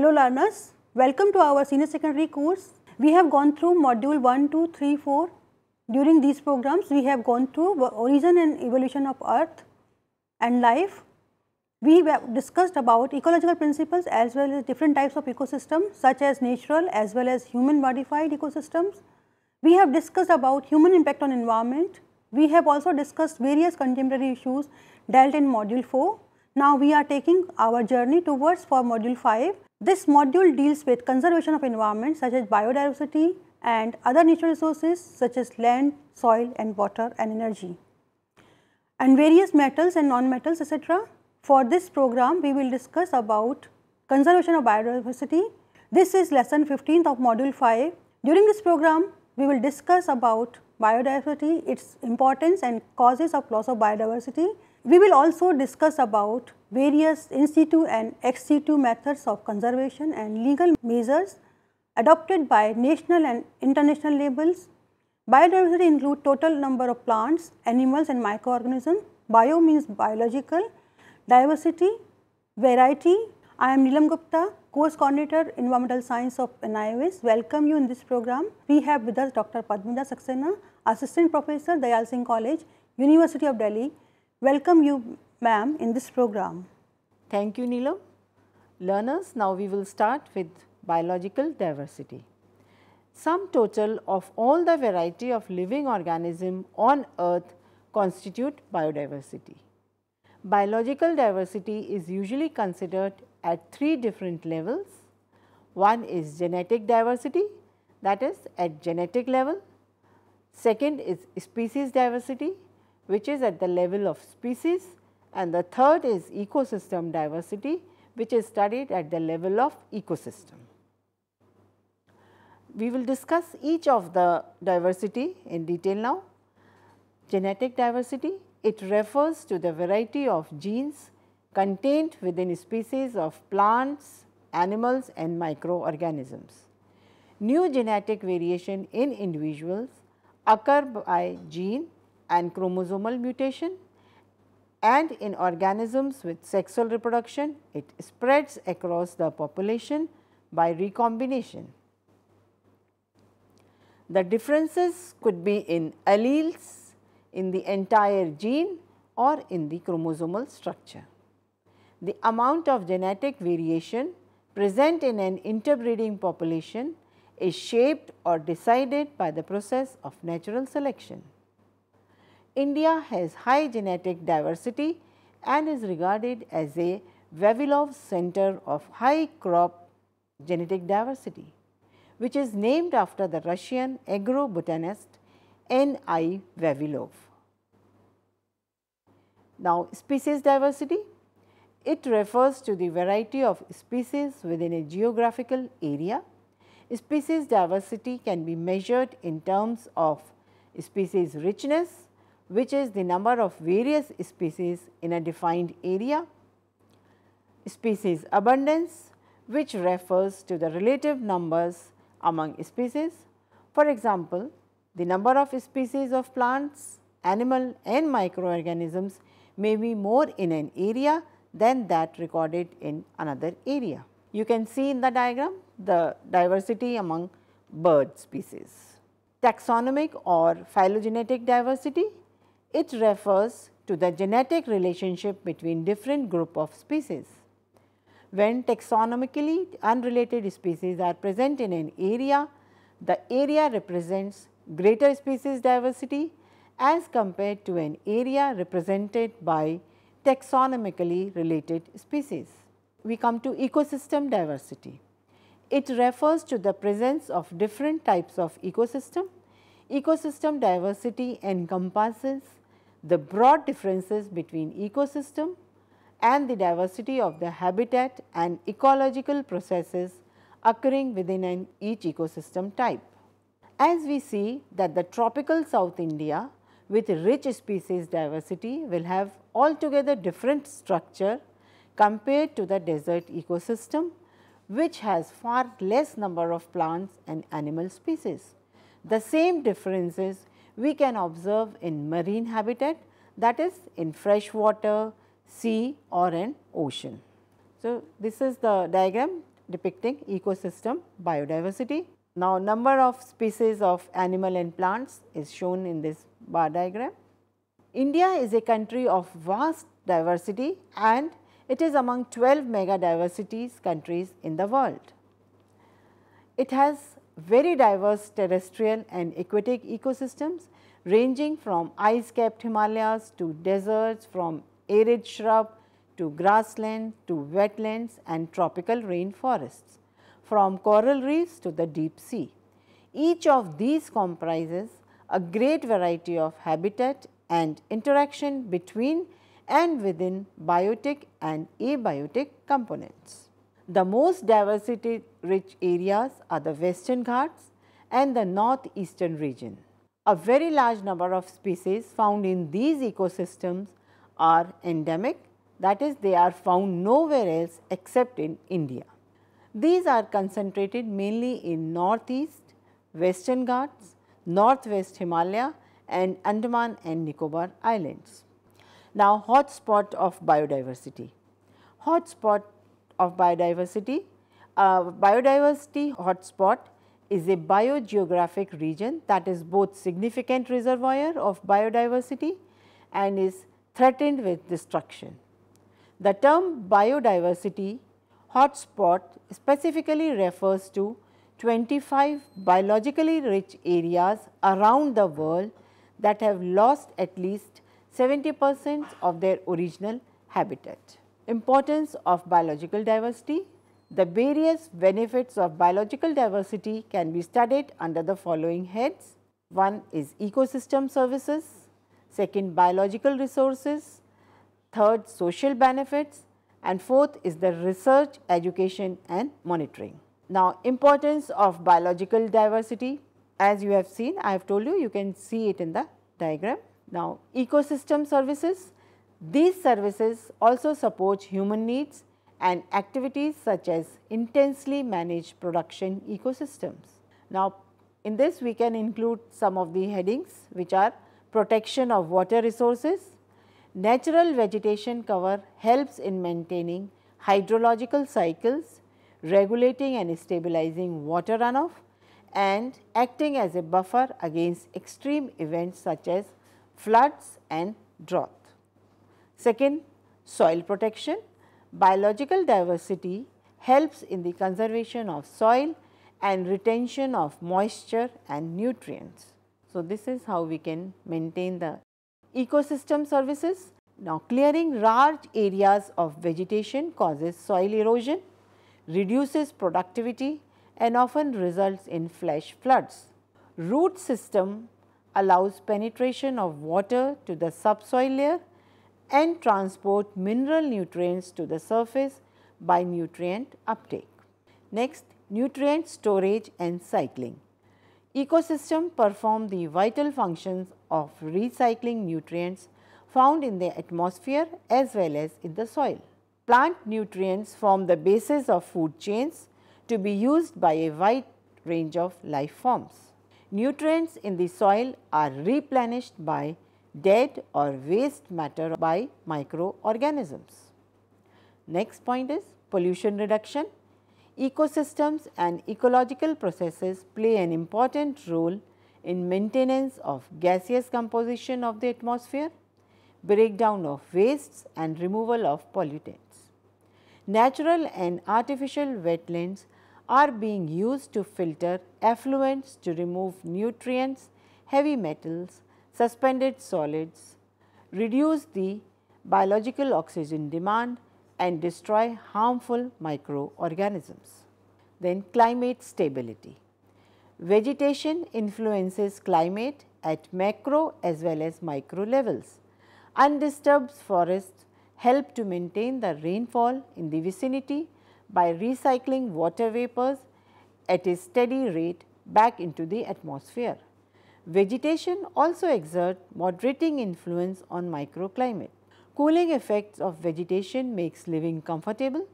Hello learners, welcome to our senior secondary course. We have gone through module 1, 2, 3, 4. During these programs, we have gone through origin and evolution of earth and life. We have discussed about ecological principles as well as different types of ecosystems such as natural as well as human modified ecosystems. We have discussed about human impact on environment. We have also discussed various contemporary issues dealt in module 4. Now we are taking our journey towards for module 5. This module deals with conservation of environment such as biodiversity and other natural resources such as land, soil and water and energy and various metals and non-metals etc. For this program we will discuss about conservation of biodiversity. This is lesson 15th of module 5. During this program we will discuss about biodiversity, its importance and causes of loss of biodiversity. We will also discuss about various in situ and ex situ methods of conservation and legal measures adopted by national and international labels. Biodiversity include total number of plants, animals and microorganisms. Bio means biological, diversity, variety. I am Nilam Gupta, course coordinator environmental science of NIOS. Welcome you in this program. We have with us Dr. Padmaja Saxena, assistant professor, Dayal Singh College, University of Delhi. Welcome you ma'am in this program. Thank you Neelam. Learners, now we will start with biological diversity. Sum total of all the variety of living organism on earth constitute biodiversity. Biological diversity is usually considered at three different levels. One is genetic diversity that is at genetic level. Second is species diversity which is at the level of species and the third is ecosystem diversity which is studied at the level of ecosystem. We will discuss each of the diversity in detail now. Genetic diversity, it refers to the variety of genes contained within species of plants, animals and microorganisms. New genetic variation in individuals occur by gene and chromosomal mutation and in organisms with sexual reproduction it spreads across the population by recombination. The differences could be in alleles, in the entire gene or in the chromosomal structure. The amount of genetic variation present in an interbreeding population is shaped or decided by the process of natural selection. India has high genetic diversity and is regarded as a Vavilov center of high crop genetic diversity, which is named after the Russian agrobotanist N.I. Vavilov. Now, species diversity, it refers to the variety of species within a geographical area. Species diversity can be measured in terms of species richness, which is the number of various species in a defined area, species abundance which refers to the relative numbers among species. For example, the number of species of plants, animal and microorganisms may be more in an area than that recorded in another area. You can see in the diagram the diversity among bird species. Taxonomic or phylogenetic diversity it refers to the genetic relationship between different group of species. When taxonomically unrelated species are present in an area, the area represents greater species diversity as compared to an area represented by taxonomically related species. We come to ecosystem diversity. It refers to the presence of different types of ecosystem. Ecosystem diversity encompasses the broad differences between ecosystem and the diversity of the habitat and ecological processes occurring within an each ecosystem type. As we see that the tropical South India with rich species diversity will have altogether different structure compared to the desert ecosystem which has far less number of plants and animal species. The same differences we can observe in marine habitat that is in fresh water, sea or an ocean. So, this is the diagram depicting ecosystem biodiversity. Now, number of species of animal and plants is shown in this bar diagram. India is a country of vast diversity and it is among 12 mega diversities countries in the world. It has very diverse terrestrial and aquatic ecosystems ranging from ice capped Himalayas to deserts, from arid shrub to grassland to wetlands and tropical rainforests, from coral reefs to the deep sea. Each of these comprises a great variety of habitat and interaction between and within biotic and abiotic components. The most diversity rich areas are the western Ghats and the northeastern region. A very large number of species found in these ecosystems are endemic that is they are found nowhere else except in India. These are concentrated mainly in northeast, western Ghats, northwest Himalaya and Andaman and Nicobar islands. Now, hotspot of biodiversity. Hotspot of biodiversity, uh, biodiversity hotspot is a biogeographic region that is both significant reservoir of biodiversity and is threatened with destruction. The term biodiversity hotspot specifically refers to 25 biologically rich areas around the world that have lost at least 70 percent of their original habitat. Importance of biological diversity The various benefits of biological diversity can be studied under the following heads. One is ecosystem services, second biological resources, third social benefits and fourth is the research, education and monitoring. Now, importance of biological diversity as you have seen I have told you you can see it in the diagram. Now, ecosystem services, these services also support human needs and activities such as intensely managed production ecosystems. Now, in this we can include some of the headings which are protection of water resources, natural vegetation cover helps in maintaining hydrological cycles, regulating and stabilizing water runoff and acting as a buffer against extreme events such as floods and drought. Second, soil protection. Biological diversity helps in the conservation of soil and retention of moisture and nutrients. So, this is how we can maintain the ecosystem services. Now, clearing large areas of vegetation causes soil erosion, reduces productivity and often results in flash floods. Root system allows penetration of water to the subsoil layer and transport mineral nutrients to the surface by nutrient uptake. Next, nutrient storage and cycling. Ecosystem perform the vital functions of recycling nutrients found in the atmosphere as well as in the soil. Plant nutrients form the basis of food chains to be used by a wide range of life forms. Nutrients in the soil are replenished by dead or waste matter by microorganisms. Next point is pollution reduction. Ecosystems and ecological processes play an important role in maintenance of gaseous composition of the atmosphere, breakdown of wastes and removal of pollutants. Natural and artificial wetlands are being used to filter effluents to remove nutrients, heavy metals, suspended solids, reduce the biological oxygen demand and destroy harmful microorganisms. Then climate stability. Vegetation influences climate at macro as well as micro levels. Undisturbed forests help to maintain the rainfall in the vicinity by recycling water vapors at a steady rate back into the atmosphere. Vegetation also exert moderating influence on microclimate. Cooling effects of vegetation makes living comfortable.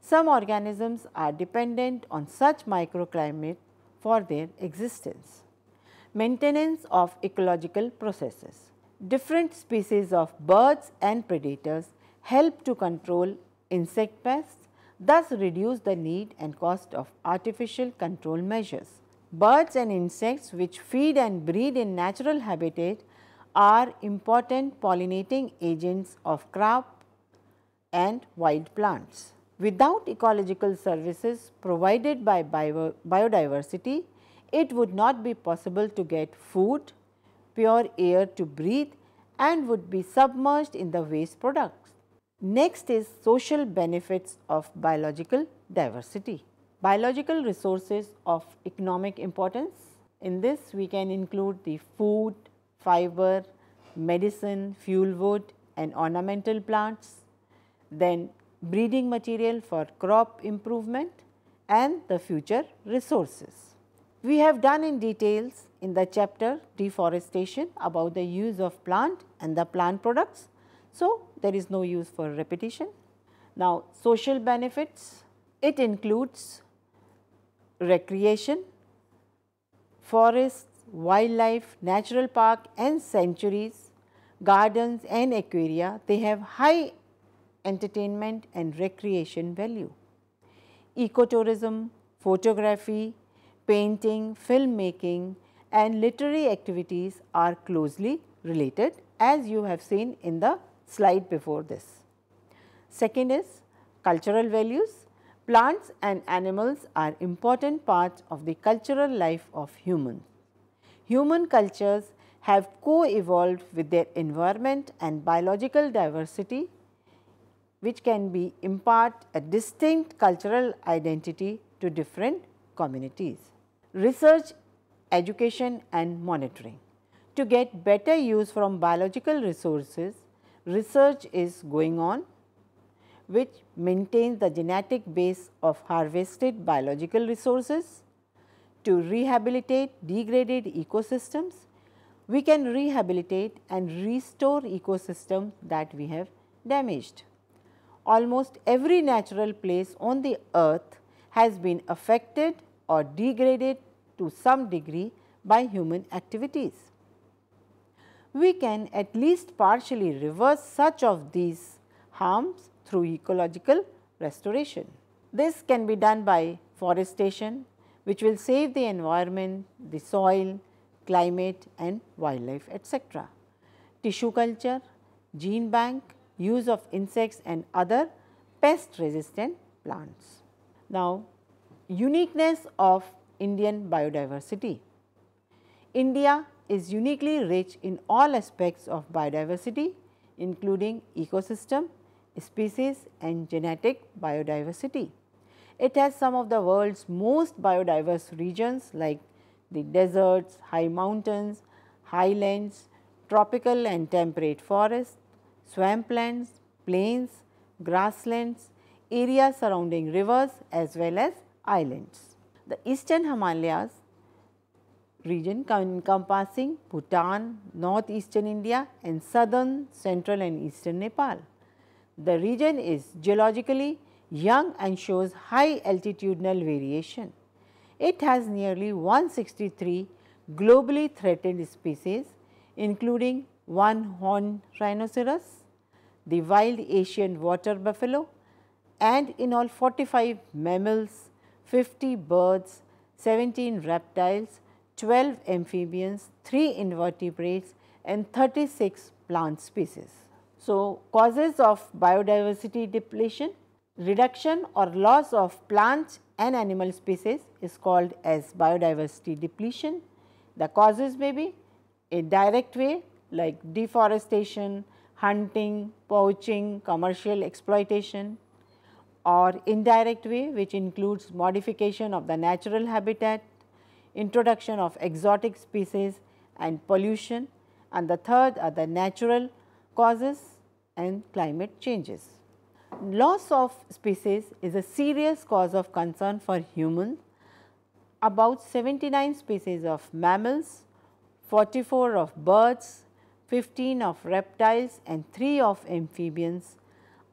Some organisms are dependent on such microclimate for their existence. Maintenance of ecological processes. Different species of birds and predators help to control insect pests thus reduce the need and cost of artificial control measures. Birds and insects which feed and breed in natural habitat are important pollinating agents of crop and wild plants. Without ecological services provided by bio biodiversity, it would not be possible to get food, pure air to breathe and would be submerged in the waste products. Next is social benefits of biological diversity. Biological resources of economic importance. In this we can include the food, fiber, medicine, fuel wood and ornamental plants, then breeding material for crop improvement and the future resources. We have done in details in the chapter deforestation about the use of plant and the plant products. So, there is no use for repetition. Now, social benefits, it includes recreation, forests, wildlife, natural park and sanctuaries, gardens and aquaria, they have high entertainment and recreation value. Ecotourism, photography, painting, filmmaking and literary activities are closely related as you have seen in the slide before this. Second is cultural values. Plants and animals are important parts of the cultural life of humans. Human cultures have co-evolved with their environment and biological diversity which can be impart a distinct cultural identity to different communities research, education and monitoring. To get better use from biological resources, research is going on which maintains the genetic base of harvested biological resources. To rehabilitate degraded ecosystems, we can rehabilitate and restore ecosystems that we have damaged. Almost every natural place on the earth has been affected or degraded to some degree by human activities. We can at least partially reverse such of these harms through ecological restoration. This can be done by forestation which will save the environment, the soil, climate and wildlife etc. Tissue culture, gene bank, use of insects and other pest resistant plants. Now, uniqueness of Indian biodiversity. India is uniquely rich in all aspects of biodiversity including ecosystem, species and genetic biodiversity. It has some of the world's most biodiverse regions like the deserts, high mountains, highlands, tropical and temperate forests, swamplands, plains, grasslands, areas surrounding rivers as well as islands. The eastern Himalayas region encompassing Bhutan, northeastern India and southern, central and eastern Nepal. The region is geologically young and shows high altitudinal variation. It has nearly 163 globally threatened species including one horned rhinoceros, the wild Asian water buffalo and in all 45 mammals 50 birds, 17 reptiles, 12 amphibians, 3 invertebrates and 36 plant species. So, causes of biodiversity depletion, reduction or loss of plants and animal species is called as biodiversity depletion. The causes may be a direct way like deforestation, hunting, poaching, commercial exploitation, or indirect way which includes modification of the natural habitat, introduction of exotic species and pollution and the third are the natural causes and climate changes. Loss of species is a serious cause of concern for humans. About 79 species of mammals, 44 of birds, 15 of reptiles and 3 of amphibians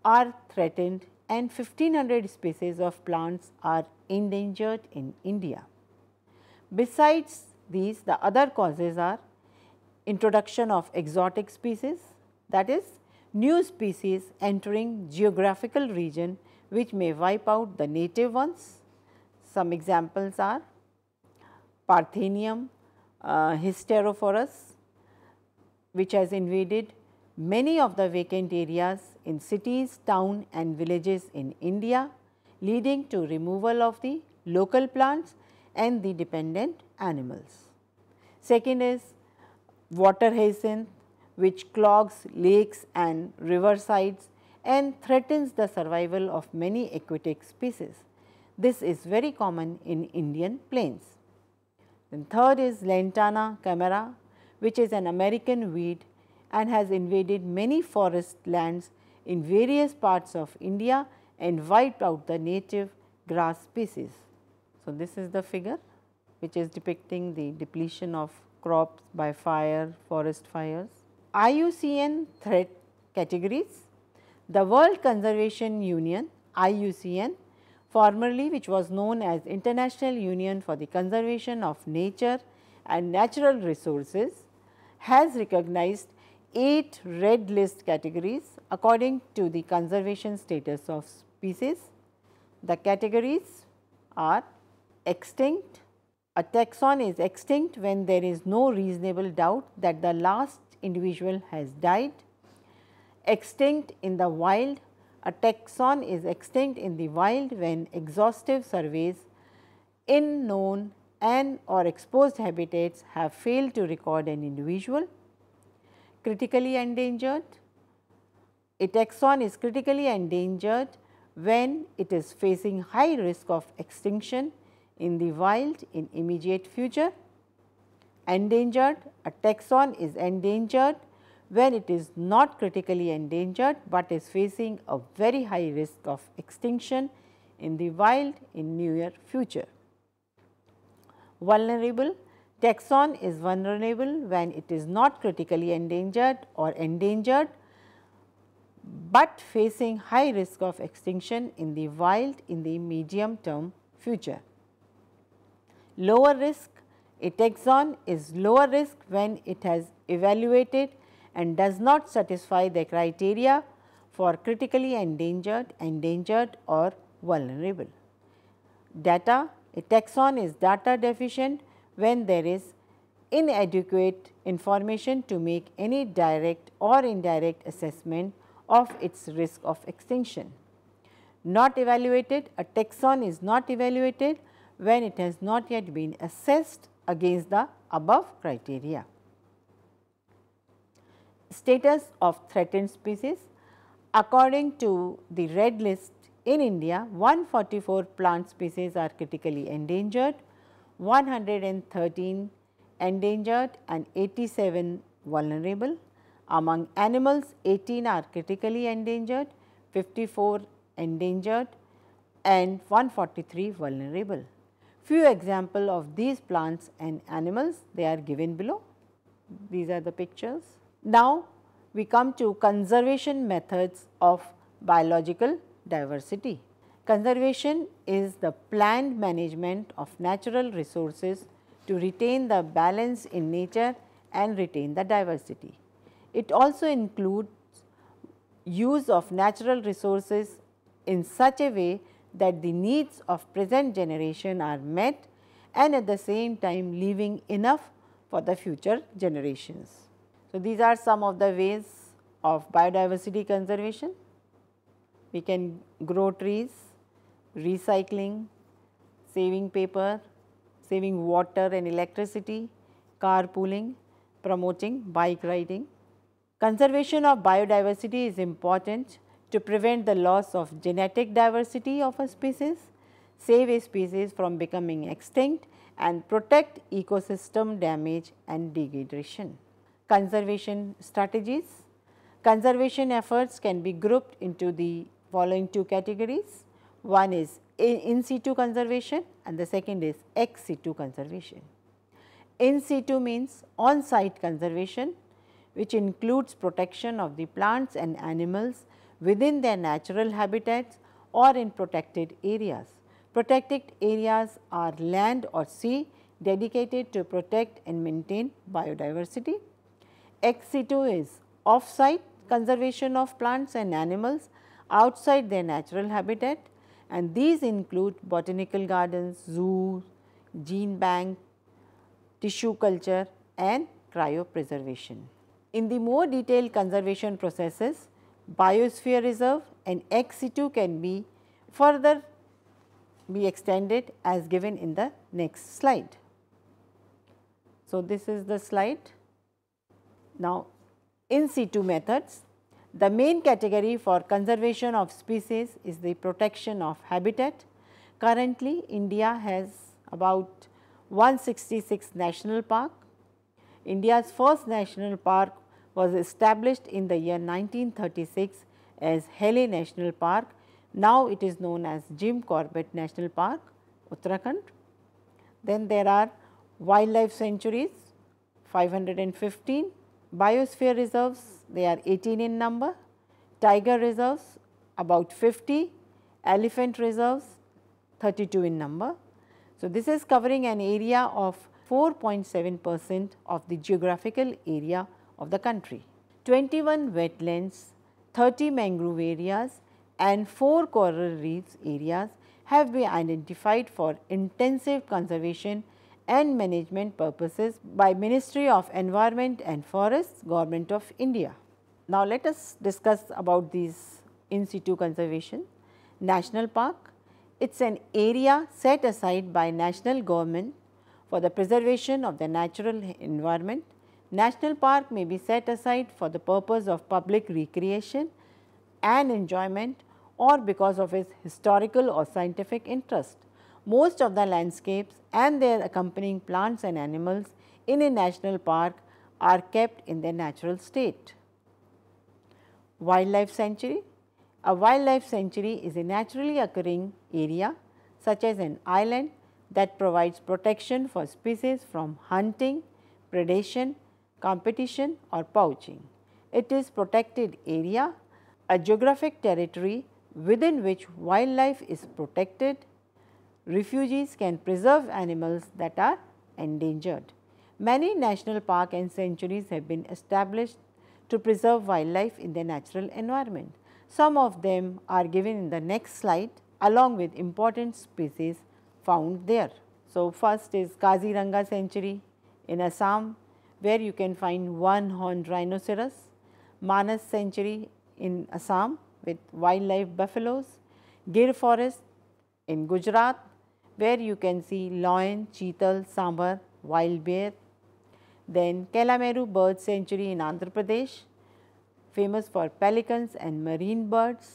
are threatened and 1500 species of plants are endangered in India. Besides these, the other causes are introduction of exotic species that is new species entering geographical region which may wipe out the native ones. Some examples are Parthenium uh, hysterophorus which has invaded many of the vacant areas in cities, town and villages in India leading to removal of the local plants and the dependent animals. Second is water hyacinth which clogs lakes and riversides and threatens the survival of many aquatic species. This is very common in Indian plains. Then third is Lantana camara which is an American weed and has invaded many forest lands in various parts of India and wiped out the native grass species. So, this is the figure which is depicting the depletion of crops by fire, forest fires. IUCN threat categories. The World Conservation Union IUCN formerly which was known as International Union for the Conservation of Nature and Natural Resources has recognized 8 red list categories according to the conservation status of species. The categories are extinct, a taxon is extinct when there is no reasonable doubt that the last individual has died. Extinct in the wild, a taxon is extinct in the wild when exhaustive surveys in known and or exposed habitats have failed to record an individual. Critically endangered, a taxon is critically endangered when it is facing high risk of extinction in the wild in immediate future. Endangered, a taxon is endangered when it is not critically endangered, but is facing a very high risk of extinction in the wild in near future. Vulnerable, taxon is vulnerable when it is not critically endangered or endangered, but facing high risk of extinction in the wild in the medium term future. Lower risk, a taxon is lower risk when it has evaluated and does not satisfy the criteria for critically endangered, endangered or vulnerable. Data, a taxon is data deficient when there is inadequate information to make any direct or indirect assessment of its risk of extinction. Not evaluated, a taxon is not evaluated when it has not yet been assessed against the above criteria. Status of threatened species according to the red list in India 144 plant species are critically endangered, 113 endangered and 87 vulnerable. Among animals 18 are critically endangered, 54 endangered and 143 vulnerable. Few example of these plants and animals they are given below. These are the pictures. Now, we come to conservation methods of biological diversity. Conservation is the planned management of natural resources to retain the balance in nature and retain the diversity. It also includes use of natural resources in such a way that the needs of present generation are met and at the same time leaving enough for the future generations. So, these are some of the ways of biodiversity conservation. We can grow trees, recycling, saving paper, saving water and electricity, carpooling, promoting bike riding. Conservation of biodiversity is important to prevent the loss of genetic diversity of a species, save a species from becoming extinct and protect ecosystem damage and degradation. Conservation strategies. Conservation efforts can be grouped into the following two categories. One is in situ conservation and the second is ex situ conservation. In situ means on site conservation which includes protection of the plants and animals within their natural habitats or in protected areas. Protected areas are land or sea dedicated to protect and maintain biodiversity. Ex situ is off-site conservation of plants and animals outside their natural habitat and these include botanical gardens, zoos, gene bank, tissue culture and cryopreservation. In the more detailed conservation processes, biosphere reserve and ex situ can be further be extended as given in the next slide. So, this is the slide. Now, in situ methods, the main category for conservation of species is the protection of habitat. Currently, India has about 166 national park. India's first national park was established in the year 1936 as Hailey National Park. Now it is known as Jim Corbett National Park, Uttarakhand. Then there are wildlife sanctuaries, 515 biosphere reserves, they are 18 in number, tiger reserves about 50, elephant reserves 32 in number. So, this is covering an area of 4.7 percent of the geographical area of the country. 21 wetlands, 30 mangrove areas and 4 coral reefs areas have been identified for intensive conservation and management purposes by Ministry of Environment and Forests, Government of India. Now, let us discuss about these in situ conservation. National Park, it is an area set aside by national government for the preservation of the natural environment. National Park may be set aside for the purpose of public recreation and enjoyment or because of its historical or scientific interest most of the landscapes and their accompanying plants and animals in a national park are kept in their natural state. Wildlife sanctuary A wildlife sanctuary is a naturally occurring area such as an island that provides protection for species from hunting, predation, competition or poaching. It is protected area, a geographic territory within which wildlife is protected refugees can preserve animals that are endangered. Many national park and sanctuaries have been established to preserve wildlife in their natural environment. Some of them are given in the next slide along with important species found there. So, first is Kaziranga Sanctuary in Assam where you can find one horned rhinoceros, Manas Sanctuary in Assam with wildlife buffaloes, Gir Forest in Gujarat where you can see lion, cheetal, sambar, wild bear. Then Kelameru Bird Sanctuary in Andhra Pradesh, famous for pelicans and marine birds.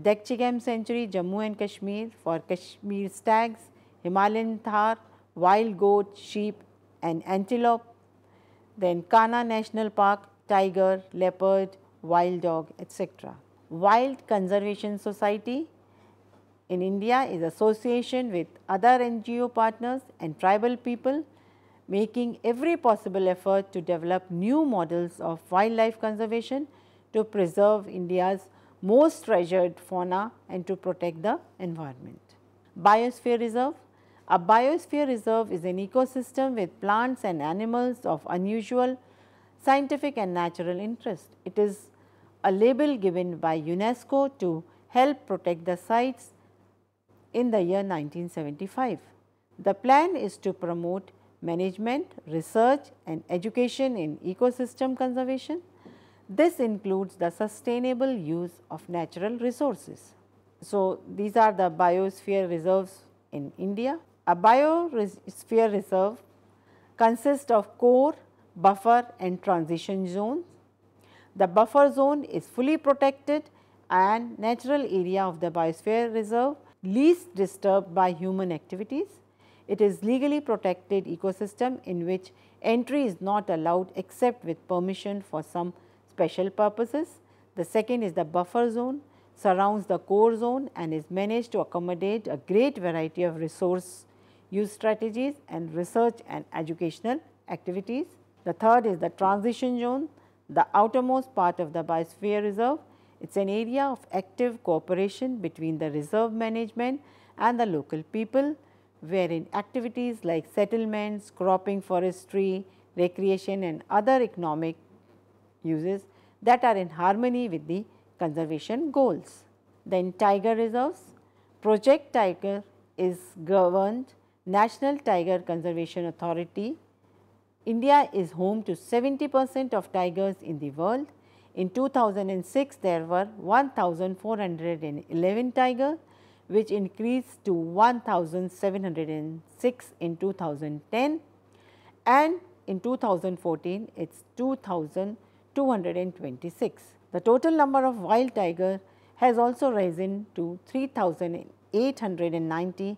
Dachigam Sanctuary, Jammu and Kashmir for Kashmir stags, Himalayan thar, wild goat, sheep and antelope. Then Kanha National Park, tiger, leopard, wild dog, etc. Wild Conservation Society in India is association with other NGO partners and tribal people making every possible effort to develop new models of wildlife conservation to preserve India's most treasured fauna and to protect the environment. Biosphere Reserve A biosphere reserve is an ecosystem with plants and animals of unusual scientific and natural interest. It is a label given by UNESCO to help protect the sites in the year 1975. The plan is to promote management, research and education in ecosystem conservation. This includes the sustainable use of natural resources. So, these are the biosphere reserves in India. A biosphere reserve consists of core, buffer and transition zones. The buffer zone is fully protected and natural area of the biosphere reserve least disturbed by human activities. It is legally protected ecosystem in which entry is not allowed except with permission for some special purposes. The second is the buffer zone surrounds the core zone and is managed to accommodate a great variety of resource use strategies and research and educational activities. The third is the transition zone, the outermost part of the biosphere reserve it is an area of active cooperation between the reserve management and the local people wherein activities like settlements, cropping forestry, recreation and other economic uses that are in harmony with the conservation goals. Then tiger reserves. Project Tiger is governed National Tiger Conservation Authority. India is home to 70 percent of tigers in the world. In 2006, there were 1,411 tigers which increased to 1706 in 2010 and in 2014 it is 2226. The total number of wild tiger has also risen to 3890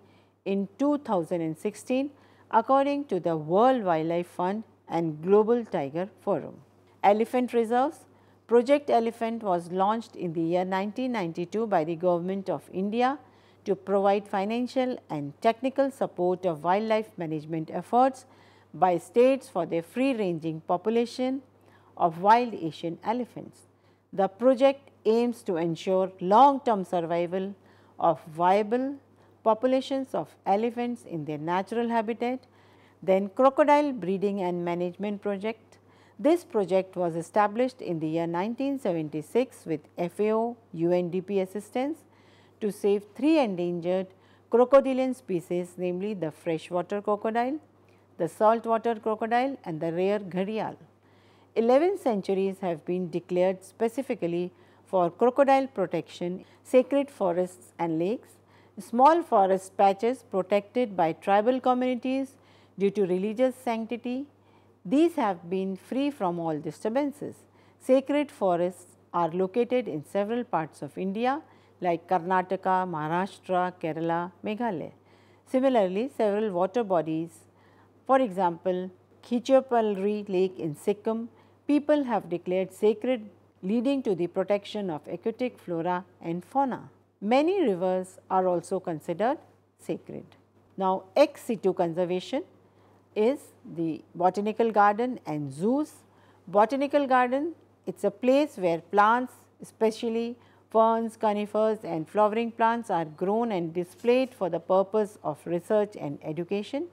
in 2016 according to the World Wildlife Fund and Global Tiger Forum. Elephant reserves Project Elephant was launched in the year 1992 by the Government of India to provide financial and technical support of wildlife management efforts by states for their free ranging population of wild Asian elephants. The project aims to ensure long term survival of viable populations of elephants in their natural habitat. Then crocodile breeding and management project. This project was established in the year 1976 with FAO UNDP assistance to save three endangered crocodilian species namely the freshwater crocodile, the saltwater crocodile and the rare gharial. 11 centuries have been declared specifically for crocodile protection, sacred forests and lakes, small forest patches protected by tribal communities due to religious sanctity. These have been free from all disturbances. Sacred forests are located in several parts of India like Karnataka, Maharashtra, Kerala, Meghalaya. Similarly, several water bodies, for example, Khecheopalri Lake in Sikkim, people have declared sacred leading to the protection of aquatic flora and fauna. Many rivers are also considered sacred. Now, ex situ conservation is the botanical garden and zoos. Botanical garden, it is a place where plants especially ferns, conifers and flowering plants are grown and displayed for the purpose of research and education.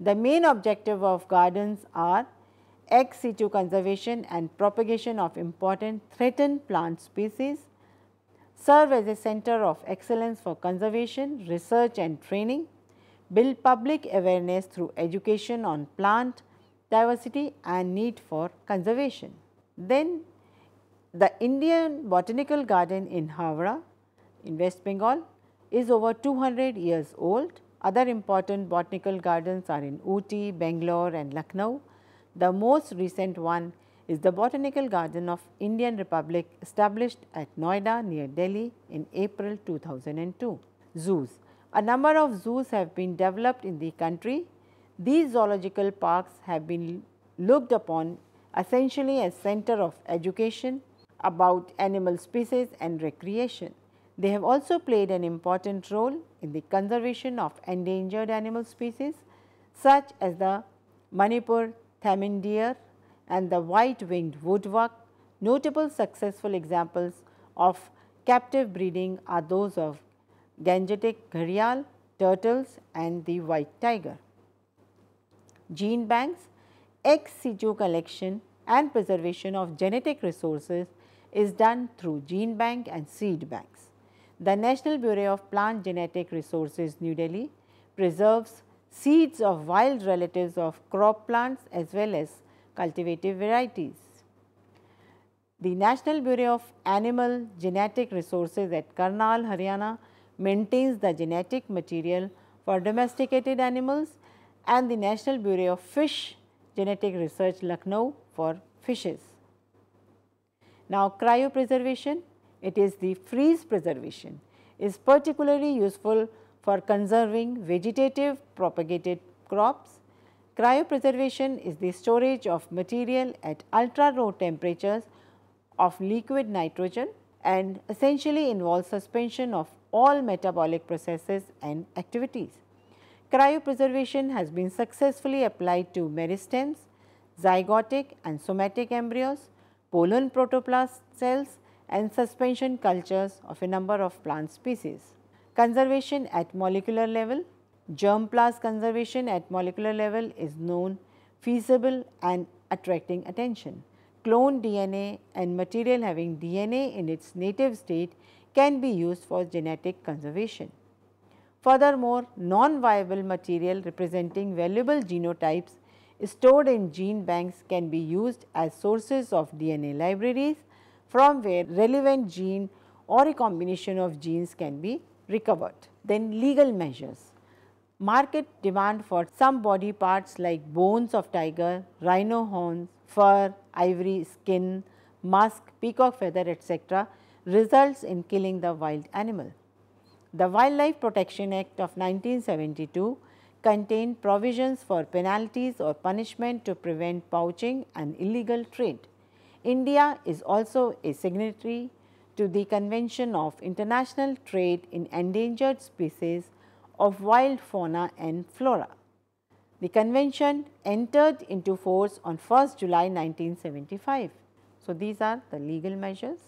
The main objective of gardens are ex situ conservation and propagation of important threatened plant species, serve as a center of excellence for conservation, research and training, build public awareness through education on plant diversity and need for conservation. Then the Indian Botanical Garden in Howrah in West Bengal is over 200 years old. Other important botanical gardens are in Ooty, Bangalore and Lucknow. The most recent one is the Botanical Garden of Indian Republic established at Noida near Delhi in April 2002. Zoos. A number of zoos have been developed in the country. These zoological parks have been looked upon essentially as center of education, about animal species and recreation. They have also played an important role in the conservation of endangered animal species such as the Manipur thamin deer and the white winged wood duck. Notable successful examples of captive breeding are those of Gangetic gharial, turtles and the white tiger. Gene banks, ex situ collection and preservation of genetic resources is done through gene bank and seed banks. The National Bureau of Plant Genetic Resources New Delhi preserves seeds of wild relatives of crop plants as well as cultivative varieties. The National Bureau of Animal Genetic Resources at Karnal, Haryana maintains the genetic material for domesticated animals and the National Bureau of Fish Genetic Research Lucknow for fishes. Now, cryopreservation, it is the freeze preservation is particularly useful for conserving vegetative propagated crops. Cryopreservation is the storage of material at ultra low temperatures of liquid nitrogen and essentially involves suspension of all metabolic processes and activities. Cryopreservation has been successfully applied to meristems, zygotic and somatic embryos, pollen protoplast cells and suspension cultures of a number of plant species. Conservation at molecular level, germplasm conservation at molecular level is known feasible and attracting attention. Clone DNA and material having DNA in its native state can be used for genetic conservation. Furthermore, non-viable material representing valuable genotypes stored in gene banks can be used as sources of DNA libraries from where relevant gene or a combination of genes can be recovered. Then legal measures. Market demand for some body parts like bones of tiger, rhino horns, fur, ivory, skin, musk, peacock feather etc. results in killing the wild animal. The Wildlife Protection Act of 1972 contained provisions for penalties or punishment to prevent poaching and illegal trade. India is also a signatory to the Convention of International Trade in Endangered Species of Wild Fauna and Flora. The convention entered into force on 1st July 1975. So, these are the legal measures.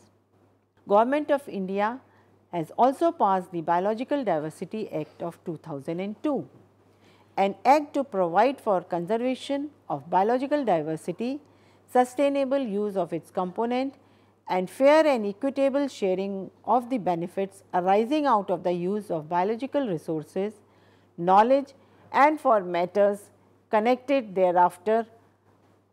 Government of India has also passed the Biological Diversity Act of 2002, an act to provide for conservation of biological diversity, sustainable use of its component and fair and equitable sharing of the benefits arising out of the use of biological resources, knowledge and for matters connected thereafter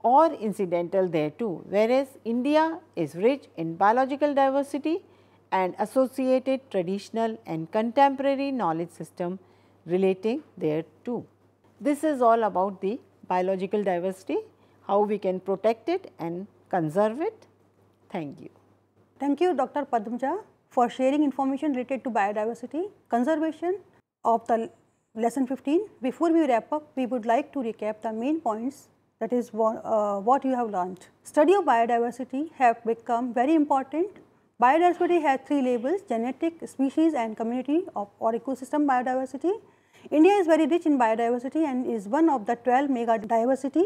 or incidental thereto, whereas India is rich in biological diversity and associated traditional and contemporary knowledge system relating thereto. This is all about the biological diversity, how we can protect it and conserve it Thank you. Thank you Dr. Padmaja for sharing information related to biodiversity, conservation of the lesson 15. Before we wrap up, we would like to recap the main points that is uh, what you have learned. Study of biodiversity have become very important. Biodiversity has three labels genetic, species and community of or ecosystem biodiversity. India is very rich in biodiversity and is one of the 12 mega diversity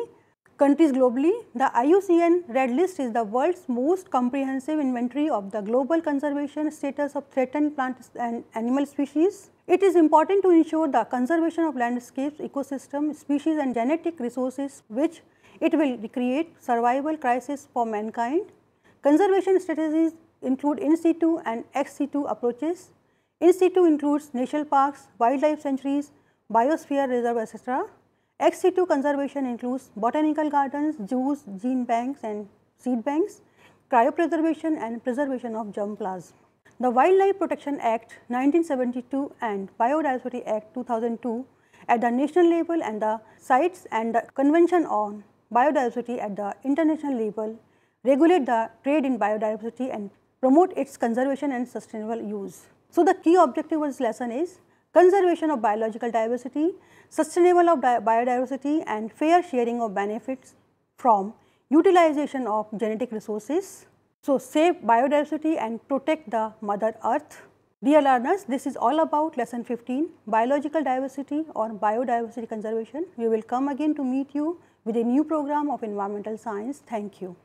countries globally, the IUCN Red List is the world's most comprehensive inventory of the global conservation status of threatened plant and animal species. It is important to ensure the conservation of landscapes, ecosystem, species and genetic resources which it will create survival crisis for mankind. Conservation strategies include in situ and ex situ approaches. In situ includes national parks, wildlife sanctuaries, biosphere reserve etc. Ex situ conservation includes botanical gardens, zoos, gene banks and seed banks, cryopreservation and preservation of germplasm. The Wildlife Protection Act 1972 and Biodiversity Act 2002 at the national level and the CITES and the Convention on Biodiversity at the international level regulate the trade in biodiversity and promote its conservation and sustainable use. So, the key objective of this lesson is conservation of biological diversity, sustainable of biodiversity and fair sharing of benefits from utilization of genetic resources. So, save biodiversity and protect the mother earth. Dear learners, this is all about lesson 15 biological diversity or biodiversity conservation. We will come again to meet you with a new program of environmental science. Thank you.